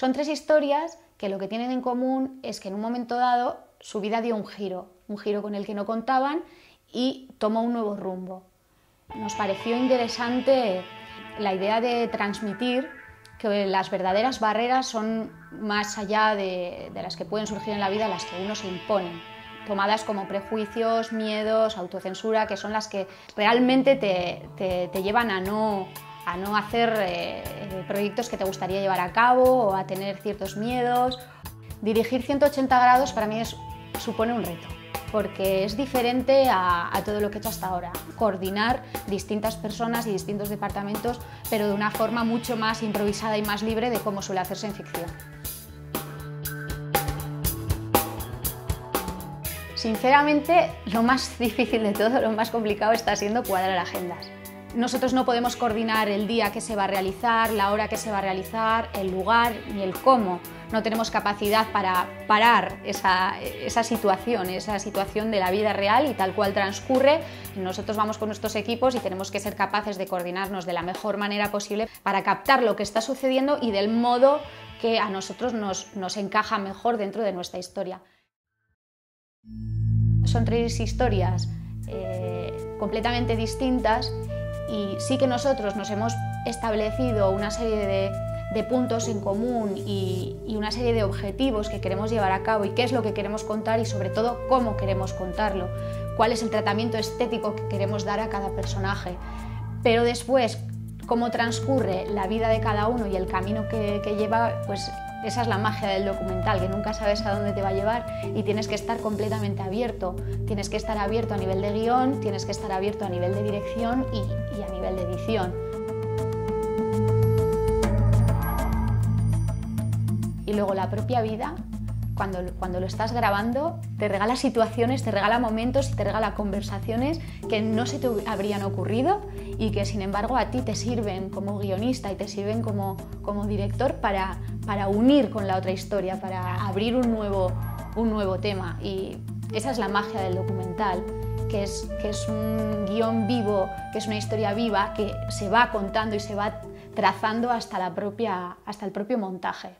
Son tres historias que lo que tienen en común es que en un momento dado su vida dio un giro, un giro con el que no contaban y tomó un nuevo rumbo. Nos pareció interesante la idea de transmitir que las verdaderas barreras son más allá de, las que pueden surgir en la vida, las que uno se impone, tomadas como prejuicios, miedos, autocensura, que son las que realmente te, llevan a no, a no hacer eh, proyectos que te gustaría llevar a cabo o a tener ciertos miedos. Dirigir 180 grados para mí supone un reto porque es diferente a, todo lo que he hecho hasta ahora. Coordinar distintas personas y distintos departamentos, pero de una forma mucho más improvisada y más libre de cómo suele hacerse en ficción. Sinceramente, lo más difícil de todo, lo más complicado está siendo cuadrar agendas. Nosotros no podemos coordinar el día que se va a realizar, la hora que se va a realizar, el lugar ni el cómo. No tenemos capacidad para parar esa, situación, esa situación de la vida real y tal cual transcurre. Nosotros vamos con nuestros equipos y tenemos que ser capaces de coordinarnos de la mejor manera posible para captar lo que está sucediendo y del modo que a nosotros nos, encaja mejor dentro de nuestra historia. Son tres historias eh, completamente distintas y sí que nosotros nos hemos establecido una serie de, puntos en común y, una serie de objetivos que queremos llevar a cabo y qué es lo que queremos contar y sobre todo cómo queremos contarlo, cuál es el tratamiento estético que queremos dar a cada personaje. Pero después, cómo transcurre la vida de cada uno y el camino que, lleva, pues esa es la magia del documental, que nunca sabes a dónde te va a llevar y tienes que estar completamente abierto. Tienes que estar abierto a nivel de guion, tienes que estar abierto a nivel de dirección y, a nivel de edición. Y luego la propia vida, cuando, cuando, lo estás grabando, te regala situaciones, te regala momentos y te regala conversaciones que no se te habrían ocurrido y que sin embargo a ti te sirven como guionista y te sirven como, como director para, para unir con la otra historia, para abrir un nuevo, un nuevo tema. Y esa es la magia del documental, que es, que es un guion vivo, que es una historia viva, que se va contando y se va trazando hasta, la propia, hasta el propio montaje.